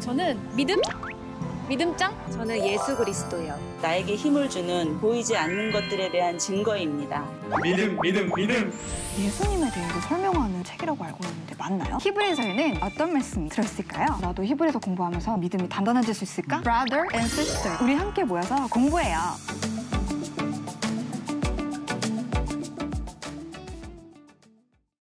저는 믿음? 믿음짱? 저는 예수 그리스도요. 나에게 힘을 주는 보이지 않는 것들에 대한 증거입니다. 믿음, 믿음, 믿음. 예수님에 대해서 설명하는 책이라고 알고 있는데 맞나요? 히브리서에는 어떤 말씀이 들어있을까요? 나도 히브리서 공부하면서 믿음이 단단해질 수 있을까? Brother and sister, 우리 함께 모여서 공부해요.